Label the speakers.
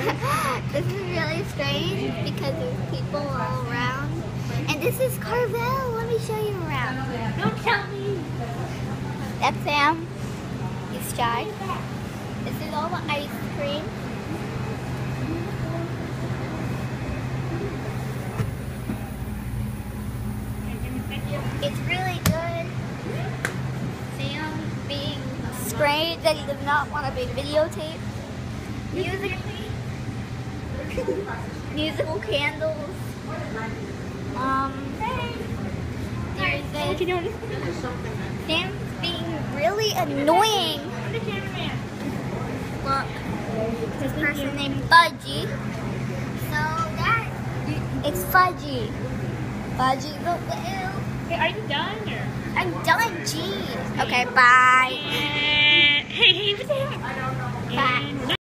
Speaker 1: This is really strange because there's people all around. And this is Carvel. Let me show you around.
Speaker 2: Don't tell me.
Speaker 1: That's Sam. He's shy. This is all the ice cream. It's really good. Sam being sprayed that he does not want to be videotaped. Music, musical candles. Um, there's this. Sam's being really annoying. Look, this person named Fudgie. So that it's Fudgie. Fudgie the Whale.
Speaker 2: Hey, are you done or?
Speaker 1: I'm done, jeez. Okay, bye.